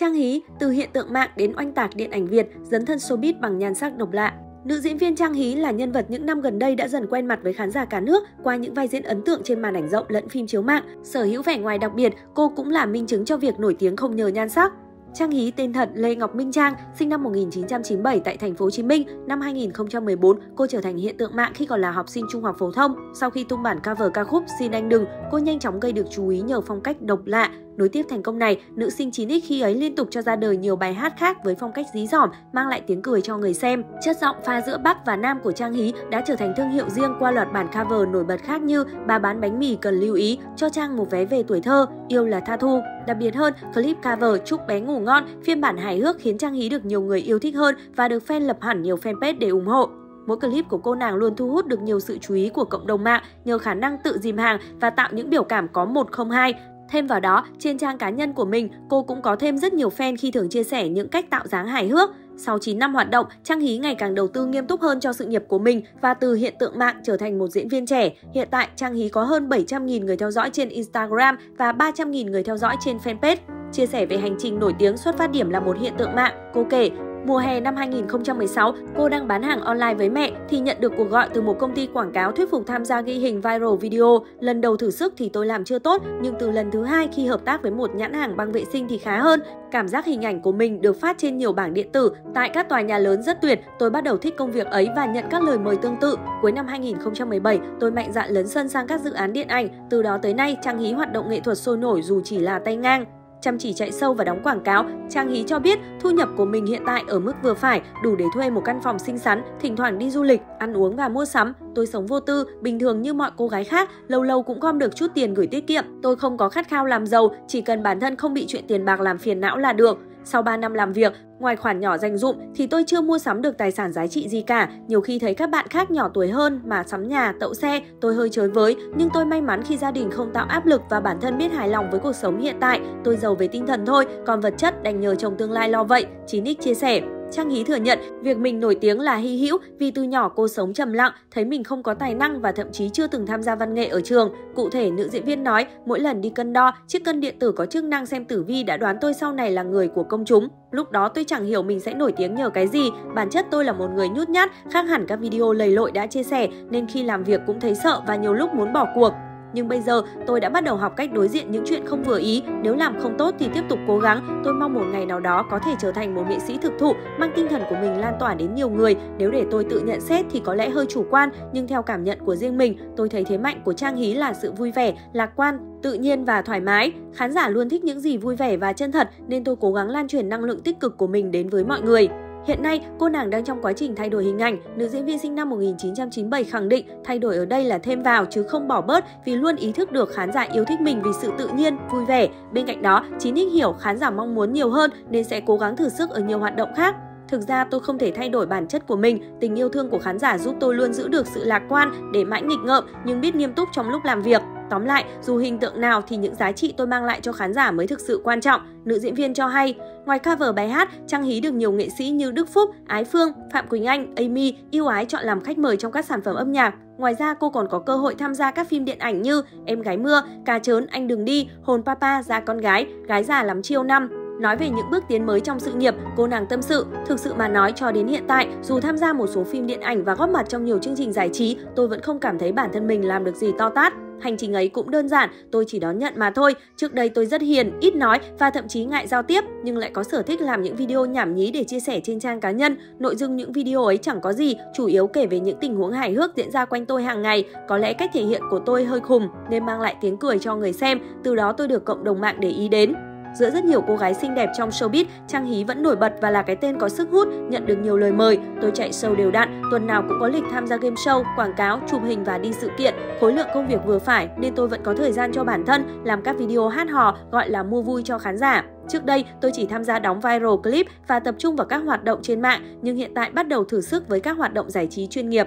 Trang Hí, từ hiện tượng mạng đến oanh tạc điện ảnh Việt, dấn thân showbiz bằng nhan sắc độc lạ. Nữ diễn viên Trang Hí là nhân vật những năm gần đây đã dần quen mặt với khán giả cả nước qua những vai diễn ấn tượng trên màn ảnh rộng lẫn phim chiếu mạng. Sở hữu vẻ ngoài đặc biệt, cô cũng là minh chứng cho việc nổi tiếng không nhờ nhan sắc. Trang Hí tên thật Lê Ngọc Minh Trang, sinh năm 1997 tại thành phố Hồ Chí Minh. Năm 2014, cô trở thành hiện tượng mạng khi còn là học sinh trung học phổ thông. Sau khi tung bản cover ca khúc Xin anh đừng, cô nhanh chóng gây được chú ý nhờ phong cách độc lạ, Nối tiếp thành công này, nữ sinh 9X khi ấy liên tục cho ra đời nhiều bài hát khác với phong cách dí dỏm, mang lại tiếng cười cho người xem. Chất giọng pha giữa Bắc và Nam của Trang Hí đã trở thành thương hiệu riêng qua loạt bản cover nổi bật khác như Bà bán bánh mì cần lưu ý, Cho Trang một vé về tuổi thơ, Yêu là tha thu. Đặc biệt hơn, clip cover Chúc bé ngủ ngon, phiên bản hài hước khiến Trang Hí được nhiều người yêu thích hơn và được fan lập hẳn nhiều fanpage để ủng hộ. Mỗi clip của cô nàng luôn thu hút được nhiều sự chú ý của cộng đồng mạng nhờ khả năng tự dìm hàng và tạo những biểu cảm có một không hai, Thêm vào đó, trên trang cá nhân của mình, cô cũng có thêm rất nhiều fan khi thường chia sẻ những cách tạo dáng hài hước. Sau 9 năm hoạt động, Trang Hí ngày càng đầu tư nghiêm túc hơn cho sự nghiệp của mình và từ hiện tượng mạng trở thành một diễn viên trẻ. Hiện tại, Trang Hí có hơn 700.000 người theo dõi trên Instagram và 300.000 người theo dõi trên fanpage. Chia sẻ về hành trình nổi tiếng xuất phát điểm là một hiện tượng mạng, cô kể Mùa hè năm 2016, cô đang bán hàng online với mẹ thì nhận được cuộc gọi từ một công ty quảng cáo thuyết phục tham gia ghi hình viral video. Lần đầu thử sức thì tôi làm chưa tốt, nhưng từ lần thứ hai khi hợp tác với một nhãn hàng băng vệ sinh thì khá hơn. Cảm giác hình ảnh của mình được phát trên nhiều bảng điện tử tại các tòa nhà lớn rất tuyệt. Tôi bắt đầu thích công việc ấy và nhận các lời mời tương tự. Cuối năm 2017, tôi mạnh dạn lấn sân sang các dự án điện ảnh. Từ đó tới nay, Trang Hí hoạt động nghệ thuật sôi nổi dù chỉ là tay ngang. Chăm chỉ chạy sâu và đóng quảng cáo, Trang Hí cho biết thu nhập của mình hiện tại ở mức vừa phải, đủ để thuê một căn phòng xinh xắn, thỉnh thoảng đi du lịch, ăn uống và mua sắm. Tôi sống vô tư, bình thường như mọi cô gái khác, lâu lâu cũng gom được chút tiền gửi tiết kiệm. Tôi không có khát khao làm giàu, chỉ cần bản thân không bị chuyện tiền bạc làm phiền não là được. Sau 3 năm làm việc, ngoài khoản nhỏ dành dụm thì tôi chưa mua sắm được tài sản giá trị gì cả. Nhiều khi thấy các bạn khác nhỏ tuổi hơn mà sắm nhà, tậu xe, tôi hơi chới với. Nhưng tôi may mắn khi gia đình không tạo áp lực và bản thân biết hài lòng với cuộc sống hiện tại. Tôi giàu về tinh thần thôi, còn vật chất đành nhờ chồng tương lai lo vậy. Chí Nick chia sẻ. Trang Hí thừa nhận việc mình nổi tiếng là hy hữu vì từ nhỏ cô sống trầm lặng, thấy mình không có tài năng và thậm chí chưa từng tham gia văn nghệ ở trường. Cụ thể, nữ diễn viên nói, mỗi lần đi cân đo, chiếc cân điện tử có chức năng xem tử vi đã đoán tôi sau này là người của công chúng. Lúc đó tôi chẳng hiểu mình sẽ nổi tiếng nhờ cái gì, bản chất tôi là một người nhút nhát, khác hẳn các video lầy lội đã chia sẻ nên khi làm việc cũng thấy sợ và nhiều lúc muốn bỏ cuộc. Nhưng bây giờ tôi đã bắt đầu học cách đối diện những chuyện không vừa ý, nếu làm không tốt thì tiếp tục cố gắng. Tôi mong một ngày nào đó có thể trở thành một nghệ sĩ thực thụ, mang tinh thần của mình lan tỏa đến nhiều người. Nếu để tôi tự nhận xét thì có lẽ hơi chủ quan, nhưng theo cảm nhận của riêng mình, tôi thấy thế mạnh của Trang Hí là sự vui vẻ, lạc quan, tự nhiên và thoải mái. Khán giả luôn thích những gì vui vẻ và chân thật nên tôi cố gắng lan truyền năng lượng tích cực của mình đến với mọi người. Hiện nay, cô nàng đang trong quá trình thay đổi hình ảnh. Nữ diễn viên sinh năm 1997 khẳng định thay đổi ở đây là thêm vào chứ không bỏ bớt vì luôn ý thức được khán giả yêu thích mình vì sự tự nhiên, vui vẻ. Bên cạnh đó, Chín Ích hiểu khán giả mong muốn nhiều hơn nên sẽ cố gắng thử sức ở nhiều hoạt động khác. Thực ra tôi không thể thay đổi bản chất của mình, tình yêu thương của khán giả giúp tôi luôn giữ được sự lạc quan để mãi nghịch ngợm nhưng biết nghiêm túc trong lúc làm việc. Tóm lại, dù hình tượng nào thì những giá trị tôi mang lại cho khán giả mới thực sự quan trọng, nữ diễn viên cho hay. Ngoài cover bài hát, Trang Hí được nhiều nghệ sĩ như Đức Phúc, Ái Phương, Phạm Quỳnh Anh, Amy yêu ái chọn làm khách mời trong các sản phẩm âm nhạc. Ngoài ra, cô còn có cơ hội tham gia các phim điện ảnh như Em gái mưa, Cà chớn, Anh đừng đi, Hồn papa, Ra con gái, Gái già lắm chiêu năm. Nói về những bước tiến mới trong sự nghiệp, cô nàng tâm sự, thực sự mà nói cho đến hiện tại, dù tham gia một số phim điện ảnh và góp mặt trong nhiều chương trình giải trí, tôi vẫn không cảm thấy bản thân mình làm được gì to tát. Hành trình ấy cũng đơn giản, tôi chỉ đón nhận mà thôi. Trước đây tôi rất hiền, ít nói và thậm chí ngại giao tiếp, nhưng lại có sở thích làm những video nhảm nhí để chia sẻ trên trang cá nhân. Nội dung những video ấy chẳng có gì, chủ yếu kể về những tình huống hài hước diễn ra quanh tôi hàng ngày. Có lẽ cách thể hiện của tôi hơi khùng nên mang lại tiếng cười cho người xem, từ đó tôi được cộng đồng mạng để ý đến. Giữa rất nhiều cô gái xinh đẹp trong showbiz, Trang Hí vẫn nổi bật và là cái tên có sức hút, nhận được nhiều lời mời. Tôi chạy show đều đặn, tuần nào cũng có lịch tham gia game show, quảng cáo, chụp hình và đi sự kiện. Khối lượng công việc vừa phải nên tôi vẫn có thời gian cho bản thân, làm các video hát hò gọi là mua vui cho khán giả. Trước đây, tôi chỉ tham gia đóng viral clip và tập trung vào các hoạt động trên mạng, nhưng hiện tại bắt đầu thử sức với các hoạt động giải trí chuyên nghiệp.